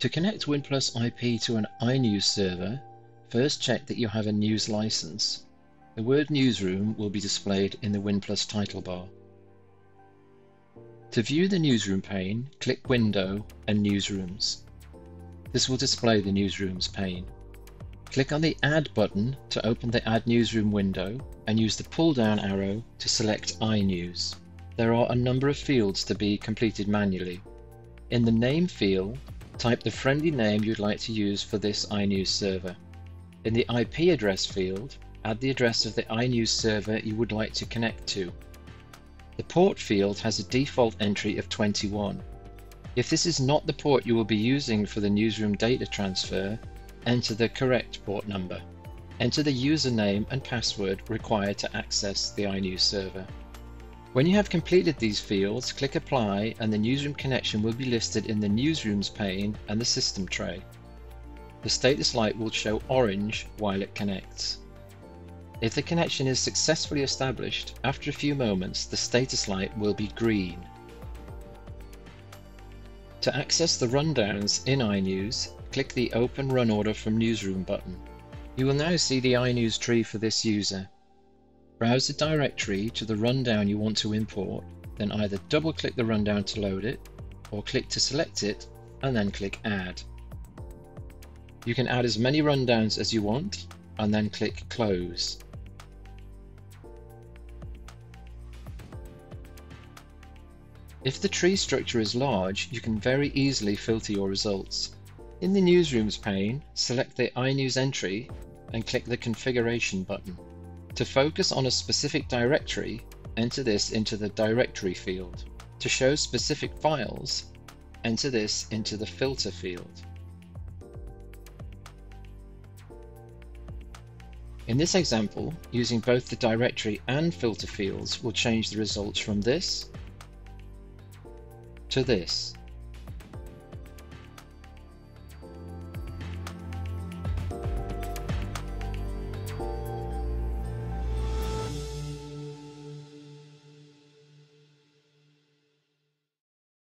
To connect WinPlus IP to an iNews server, first check that you have a news license. The word Newsroom will be displayed in the WinPlus title bar. To view the Newsroom pane, click Window and Newsrooms. This will display the Newsrooms pane. Click on the Add button to open the Add Newsroom window and use the pull-down arrow to select iNews. There are a number of fields to be completed manually. In the Name field, type the friendly name you'd like to use for this iNews server. In the IP address field, add the address of the iNews server you would like to connect to. The port field has a default entry of 21. If this is not the port you will be using for the newsroom data transfer, enter the correct port number. Enter the username and password required to access the iNews server. When you have completed these fields, click Apply and the newsroom connection will be listed in the Newsrooms pane and the system tray. The status light will show orange while it connects. If the connection is successfully established, after a few moments the status light will be green. To access the rundowns in iNews, click the Open Run Order from Newsroom button. You will now see the iNews tree for this user. Browse the directory to the rundown you want to import, then either double-click the rundown to load it, or click to select it, and then click Add. You can add as many rundowns as you want, and then click Close. If the tree structure is large, you can very easily filter your results. In the Newsrooms pane, select the iNews entry and click the Configuration button. To focus on a specific directory, enter this into the Directory field. To show specific files, enter this into the Filter field. In this example, using both the directory and filter fields will change the results from this to this.